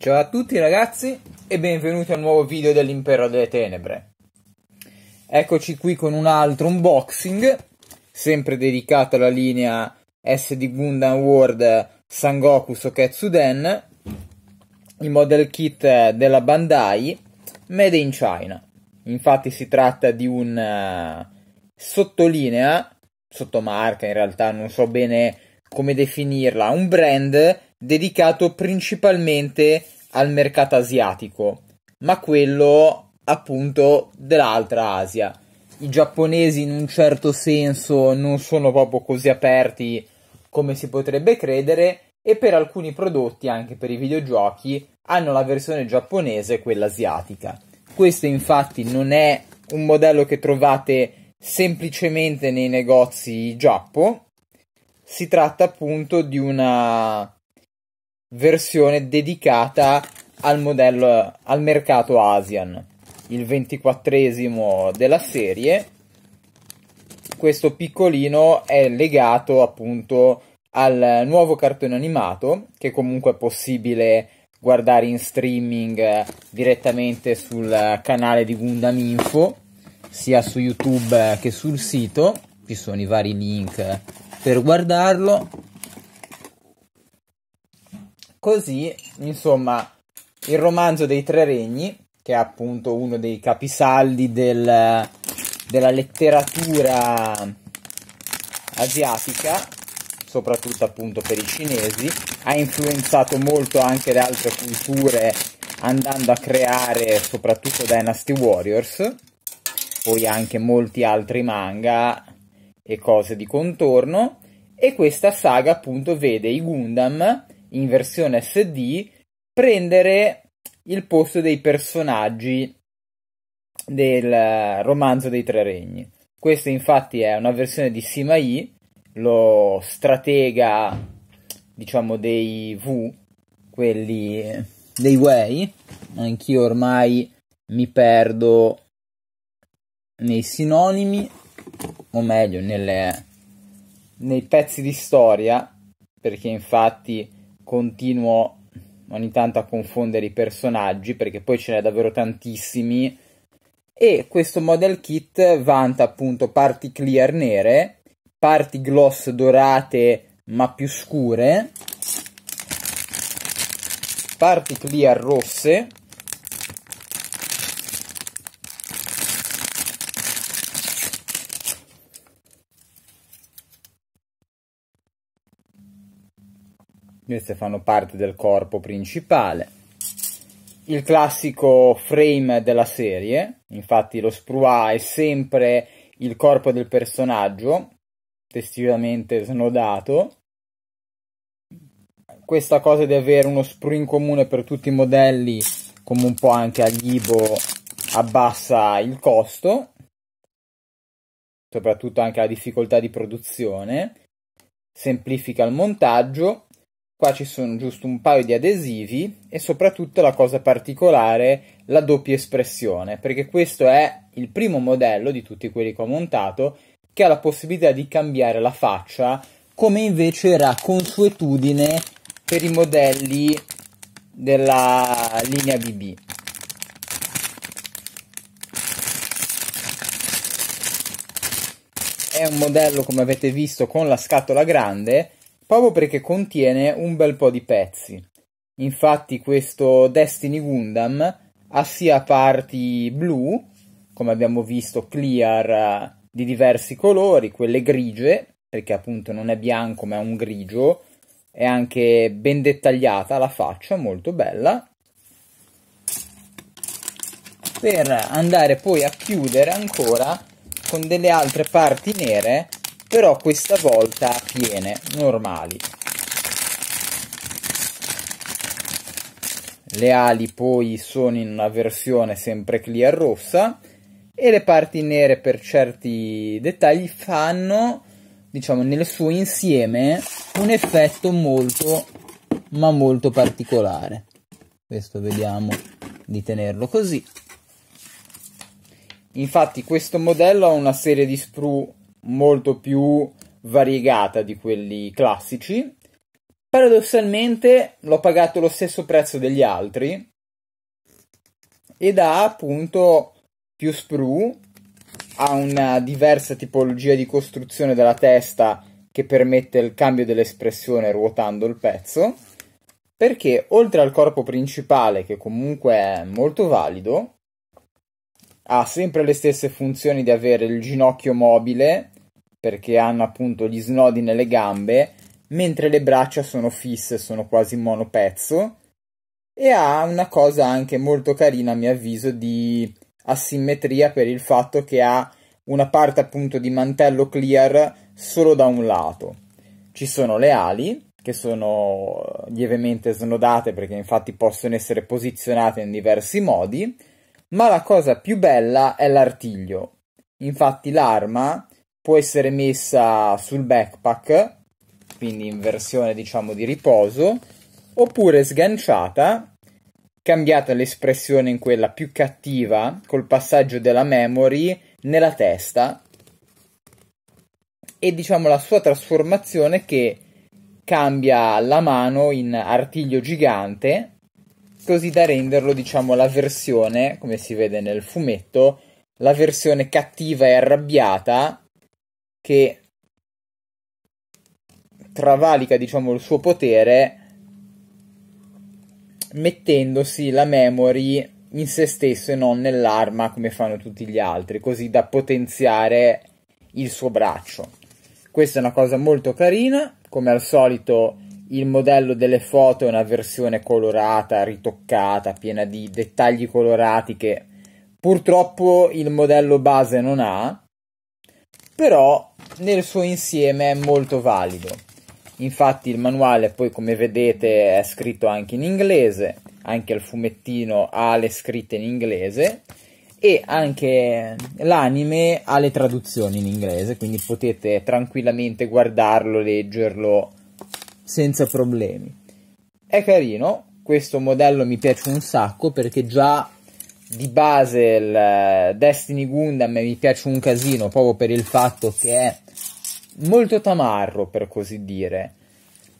Ciao a tutti ragazzi e benvenuti a un nuovo video dell'Impero delle Tenebre. Eccoci qui con un altro unboxing, sempre dedicato alla linea SD Gundam World Sangoku Soketsuden, il model kit della Bandai Made in China. Infatti si tratta di un uh, sottolinea, sottomarca in realtà, non so bene come definirla, un brand dedicato principalmente al mercato asiatico, ma quello appunto dell'altra Asia. I giapponesi in un certo senso non sono proprio così aperti come si potrebbe credere e per alcuni prodotti, anche per i videogiochi, hanno la versione giapponese e quella asiatica. Questo infatti non è un modello che trovate semplicemente nei negozi Giappo, si tratta appunto di una versione dedicata al modello al mercato Asian, il 24 della serie. Questo piccolino è legato appunto al nuovo cartone animato che comunque è possibile guardare in streaming direttamente sul canale di Gundam Info sia su YouTube che sul sito ci sono i vari link per guardarlo Così, insomma, il romanzo dei tre regni, che è appunto uno dei capisaldi del, della letteratura asiatica, soprattutto appunto per i cinesi, ha influenzato molto anche le altre culture andando a creare soprattutto Dynasty Warriors, poi anche molti altri manga e cose di contorno, e questa saga appunto vede i Gundam in versione SD prendere il posto dei personaggi del romanzo dei tre regni. Questa infatti è una versione di Sima Yi, lo stratega diciamo dei V, quelli dei Wei. Anch'io ormai mi perdo nei sinonimi, o meglio nelle, nei pezzi di storia, perché infatti continuo ogni tanto a confondere i personaggi perché poi ce n'è davvero tantissimi e questo model kit vanta appunto parti clear nere, parti gloss dorate ma più scure, parti clear rosse queste fanno parte del corpo principale. Il classico frame della serie, infatti lo sprua è sempre il corpo del personaggio, testivamente snodato. Questa cosa di avere uno sprue in comune per tutti i modelli, come un po' anche agli Ibo, abbassa il costo, soprattutto anche la difficoltà di produzione, semplifica il montaggio Qua ci sono giusto un paio di adesivi e soprattutto la cosa particolare, la doppia espressione, perché questo è il primo modello di tutti quelli che ho montato che ha la possibilità di cambiare la faccia, come invece era consuetudine per i modelli della linea BB. È un modello, come avete visto, con la scatola grande proprio perché contiene un bel po' di pezzi. Infatti questo Destiny Gundam ha sia parti blu, come abbiamo visto clear eh, di diversi colori, quelle grigie, perché appunto non è bianco ma è un grigio, è anche ben dettagliata la faccia, molto bella, per andare poi a chiudere ancora con delle altre parti nere però questa volta piene, normali. Le ali poi sono in una versione sempre clear rossa e le parti nere per certi dettagli fanno, diciamo, nel suo insieme un effetto molto ma molto particolare. Questo vediamo di tenerlo così. Infatti questo modello ha una serie di sprue molto più variegata di quelli classici. Paradossalmente l'ho pagato lo stesso prezzo degli altri ed ha appunto più sprue, ha una diversa tipologia di costruzione della testa che permette il cambio dell'espressione ruotando il pezzo, perché oltre al corpo principale che comunque è molto valido, ha sempre le stesse funzioni di avere il ginocchio mobile, perché hanno appunto gli snodi nelle gambe, mentre le braccia sono fisse, sono quasi monopezzo, e ha una cosa anche molto carina a mio avviso di asimmetria per il fatto che ha una parte appunto di mantello clear solo da un lato. Ci sono le ali che sono lievemente snodate perché infatti possono essere posizionate in diversi modi, ma la cosa più bella è l'artiglio. Infatti l'arma può essere messa sul backpack quindi in versione diciamo di riposo, oppure sganciata, cambiata l'espressione in quella più cattiva col passaggio della memory nella testa. E diciamo la sua trasformazione che cambia la mano in artiglio gigante così da renderlo diciamo la versione come si vede nel fumetto la versione cattiva e arrabbiata che travalica diciamo il suo potere mettendosi la memory in se stesso e non nell'arma come fanno tutti gli altri, così da potenziare il suo braccio. Questa è una cosa molto carina, come al solito il modello delle foto è una versione colorata, ritoccata, piena di dettagli colorati che purtroppo il modello base non ha, però nel suo insieme è molto valido. Infatti il manuale poi come vedete è scritto anche in inglese, anche il fumettino ha le scritte in inglese e anche l'anime ha le traduzioni in inglese, quindi potete tranquillamente guardarlo, leggerlo senza problemi. È carino, questo modello mi piace un sacco perché già di base il Destiny Gundam mi piace un casino proprio per il fatto che è molto tamarro per così dire.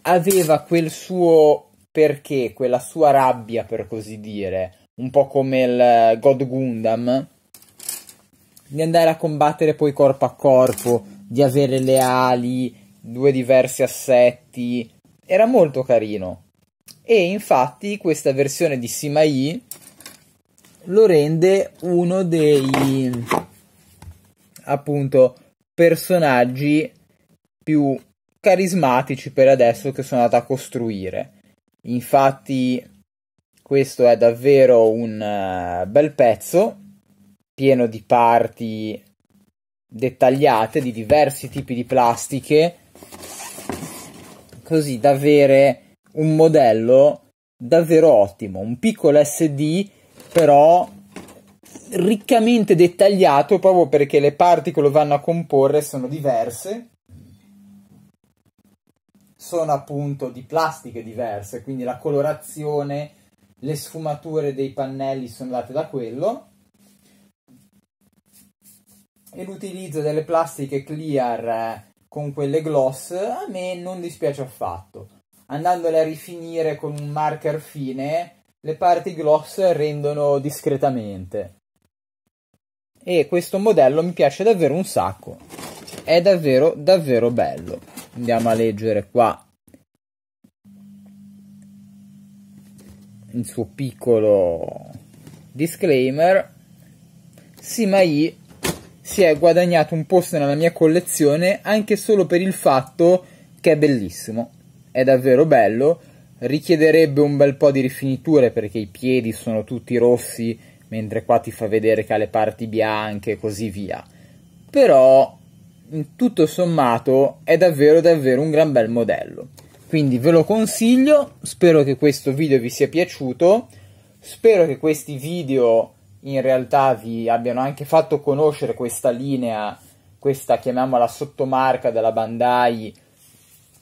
Aveva quel suo perché, quella sua rabbia per così dire, un po' come il God Gundam, di andare a combattere poi corpo a corpo, di avere le ali, due diversi assetti, era molto carino. E infatti questa versione di Simai lo rende uno dei appunto personaggi più carismatici per adesso che sono andato a costruire. Infatti, questo è davvero un uh, bel pezzo pieno di parti dettagliate di diversi tipi di plastiche, così da avere un modello davvero ottimo, un piccolo SD però riccamente dettagliato proprio perché le parti che lo vanno a comporre sono diverse sono appunto di plastiche diverse, quindi la colorazione, le sfumature dei pannelli sono date da quello e l'utilizzo delle plastiche clear eh, con quelle gloss a me non dispiace affatto. Andandole a rifinire con un marker fine, le parti gloss rendono discretamente. E questo modello mi piace davvero un sacco. È davvero davvero bello. Andiamo a leggere qua. Il suo piccolo disclaimer. Simai si è guadagnato un posto nella mia collezione anche solo per il fatto che è bellissimo. È davvero bello richiederebbe un bel po' di rifiniture perché i piedi sono tutti rossi mentre qua ti fa vedere che ha le parti bianche e così via però tutto sommato è davvero davvero un gran bel modello. Quindi ve lo consiglio, spero che questo video vi sia piaciuto, spero che questi video in realtà vi abbiano anche fatto conoscere questa linea, questa chiamiamola sottomarca della Bandai,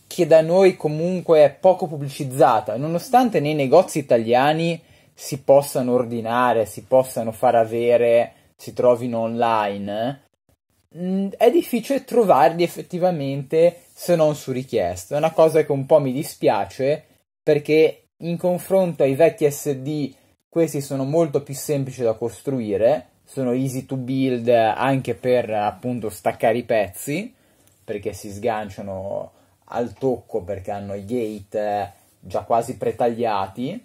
che da noi comunque è poco pubblicizzata, nonostante nei negozi italiani si possano ordinare, si possano far avere, si trovino online mm, è difficile trovarli effettivamente se non su richiesta. È una cosa che un po' mi dispiace perché in confronto ai vecchi SD questi sono molto più semplici da costruire, sono easy to build anche per appunto staccare i pezzi perché si sganciano al tocco perché hanno i gate già quasi pretagliati.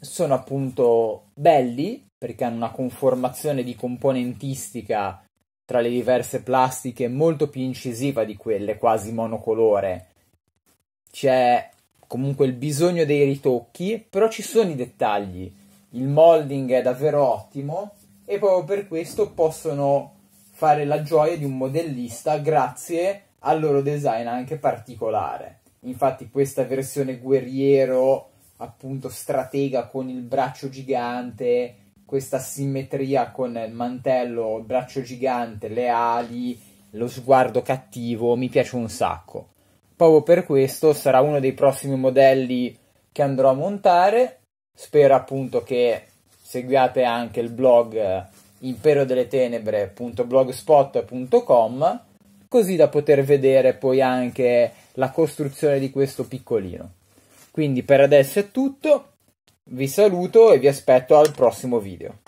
Sono appunto belli perché hanno una conformazione di componentistica tra le diverse plastiche molto più incisiva di quelle quasi monocolore. C'è comunque il bisogno dei ritocchi, però ci sono i dettagli. Il molding è davvero ottimo e proprio per questo possono fare la gioia di un modellista grazie al loro design anche particolare. Infatti questa versione guerriero, appunto stratega con il braccio gigante, questa simmetria con il mantello, il braccio gigante, le ali, lo sguardo cattivo, mi piace un sacco. Proprio per questo sarà uno dei prossimi modelli che andrò a montare. Spero appunto che seguiate anche il blog imperodeletenebre.blogspot.com così da poter vedere poi anche la costruzione di questo piccolino. Quindi per adesso è tutto, vi saluto e vi aspetto al prossimo video.